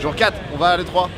Jour 4, on va à l'E3.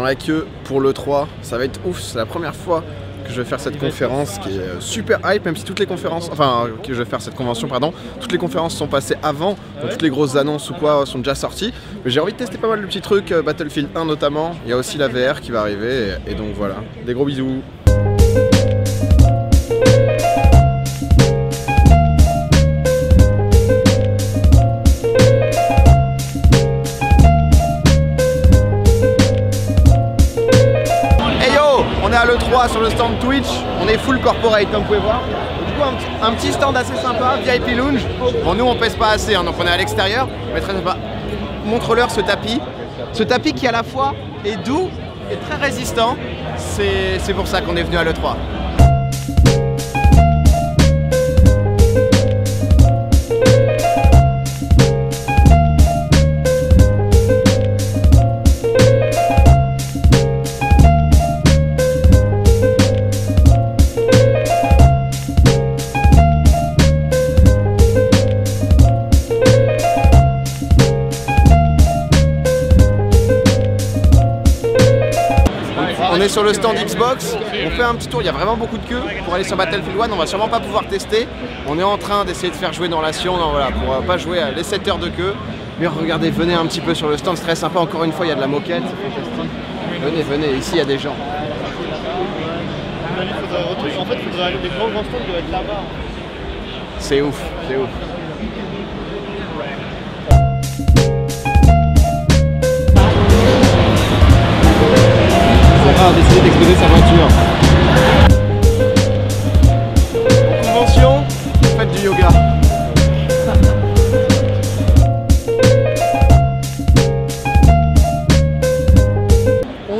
Dans la queue pour l'E3, ça va être ouf, c'est la première fois que je vais faire cette conférence qui est euh, super hype, même si toutes les conférences, enfin que je vais faire cette convention, pardon, toutes les conférences sont passées avant, donc toutes les grosses annonces ou quoi sont déjà sorties. Mais j'ai envie de tester pas mal de petits trucs, euh, Battlefield 1 notamment, il y a aussi la VR qui va arriver, et donc voilà, des gros bisous. À l'E3 sur le stand Twitch, on est full corporate comme vous pouvez voir. Du coup un, petit- stand assez sympa, VIP Lounge. Bon nous on pèse pas assez, hein, donc on est à l'extérieur, mais très sympa. Montre-leur ce tapis. Ce tapis qui à la fois est doux et très résistant, c'est pour ça qu'on est venu à l'E3. Sur le stand Xbox, on fait un petit tour, il y a vraiment beaucoup de queue pour aller sur Battlefield 1, on va sûrement pas pouvoir tester. On est en train d'essayer de faire jouer dans la Sion, non, voilà, pour euh, pas jouer à les 7 heures de queue. Mais regardez, venez un petit peu sur le stand, c'est très sympa, encore une fois il y a de la moquette, c'est fantastique. Venez, venez, ici il y a des gens. En fait, il faudrait aller des grands grands stands doivent être là-bas. C'est ouf, c'est ouf.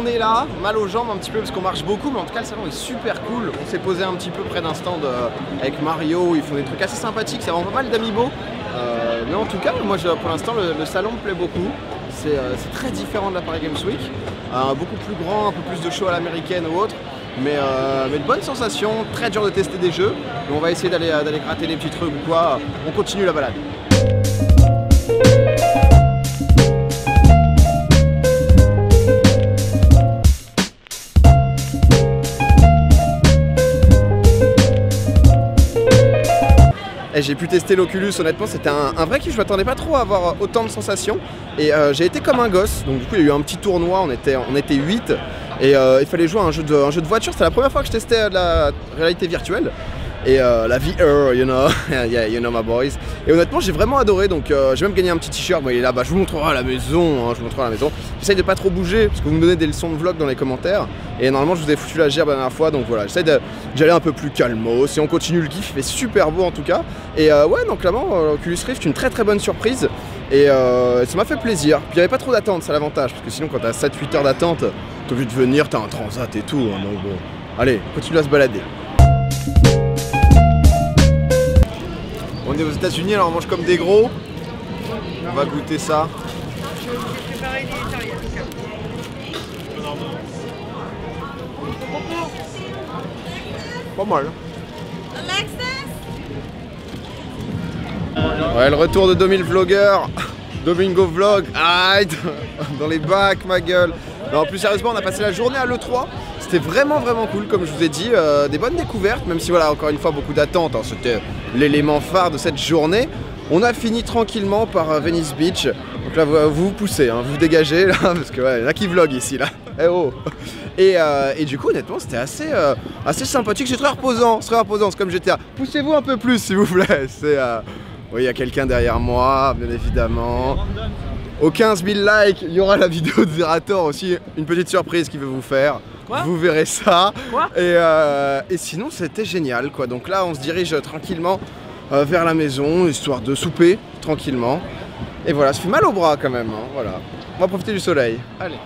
On est là, mal aux jambes un petit peu parce qu'on marche beaucoup, mais en tout cas le salon est super cool. On s'est posé un petit peu près d'un stand euh, avec Mario, ils font des trucs assez sympathiques, ça vend pas mal d'amiibo. Euh, mais en tout cas, moi pour l'instant le, salon me plaît beaucoup. C'est euh, c'est très différent de la Paris Games Week, beaucoup plus grand, un peu plus de show à l'américaine ou autre. Mais, mais de bonnes sensations, très dur de tester des jeux. On va essayer d'aller gratter des petits trucs ou quoi. On continue la balade. Et j'ai pu tester l'Oculus, honnêtement c'était un, vrai kiff, je m'attendais pas trop à avoir autant de sensations. Et euh, j'ai été comme un gosse, donc du coup il y a eu un petit tournoi, on était, on était 8 et euh, il fallait jouer à un jeu de, un jeu de voiture, c'était la première fois que je testais euh, de la réalité virtuelle. Et euh, la VR, you know, yeah, you know my boys. Et honnêtement, j'ai vraiment adoré. Donc, euh, j'ai même gagné un petit t-shirt. Bon, il est là-bas. Je vous montrerai à la maison. hein, je vous montrerai à la maison. J'essaye de pas trop bouger parce que vous me donnez des leçons de vlog dans les commentaires. Et normalement, je vous ai foutu la gerbe la dernière fois. Donc voilà, j'essaie de- d'y aller un peu plus calmos. Et on continue le kiff. Il fait super beau en tout cas. Et euh, ouais, donc clairement, euh, Oculus Rift, une très très bonne surprise. Et euh, ça m'a fait plaisir. Puis il n'y avait pas trop d'attente, c'est l'avantage. Parce que sinon, quand t'as 7-8 heures d'attente, t'as envie de venir, t'as un transat et tout. hein, donc bon. Allez, continue à se balader. Est aux États-Unis, alors on mange comme des gros. On va goûter ça. Pas mal. Ouais, le retour de 2000 vlogueurs. Domingo Vlog, arrête Dans les bacs, ma gueule Non, plus sérieusement, on a passé la journée à l'E3. C'était vraiment, vraiment cool, comme je vous ai dit. euh, des bonnes découvertes, même si, voilà, encore une fois, beaucoup d'attentes. hein, C'était l'élément phare de cette journée. On a fini tranquillement par euh, Venice Beach. Donc là, vous vous, poussez, hein, vous vous dégagez, là, parce que, ouais, a qui vlog ici, là. Eh oh et, euh, et du coup, honnêtement, c'était assez, assez sympathique. C'est très reposant, c'est très reposant. C'est comme GTA. Poussez-vous un peu plus, s'il vous plaît. C'est... oui, il y a quelqu'un derrière moi, bien évidemment. Aux 15 000 likes, il y aura la vidéo de Zerator aussi, une petite surprise qu'il veut vous faire. vous verrez ça. et, euh, et sinon, c'était génial, quoi. Donc là, on se dirige tranquillement euh, vers la maison, histoire de souper tranquillement. Et voilà, ça fait mal au bras quand même, hein, voilà. on va profiter du soleil. Allez.